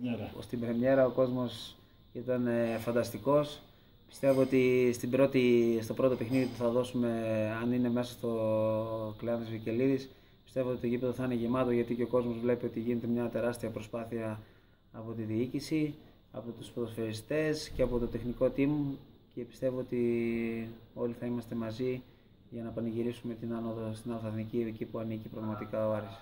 Ναι, πρεμιέρα. Στην πρεμιέρα ο κόσμος ήταν ε, φανταστικός. Πιστεύω ότι στην πρώτη, στο πρώτο παιχνίδι που θα δώσουμε, αν είναι μέσα στο Κλεάνδης Βικελίδης, πιστεύω ότι το γήπεδο θα είναι γεμάτο γιατί και ο κόσμος βλέπει ότι γίνεται μια τεράστια προσπάθεια από τη διοίκηση, από τους ποδοσφαιριστές και από το τεχνικό team και πιστεύω ότι όλοι θα είμαστε μαζί για να πανηγυρίσουμε την άνοδο στην Αλθαθνική εκεί που ανήκει πραγματικά ο Άρης.